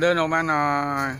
đưa nó ăn rồi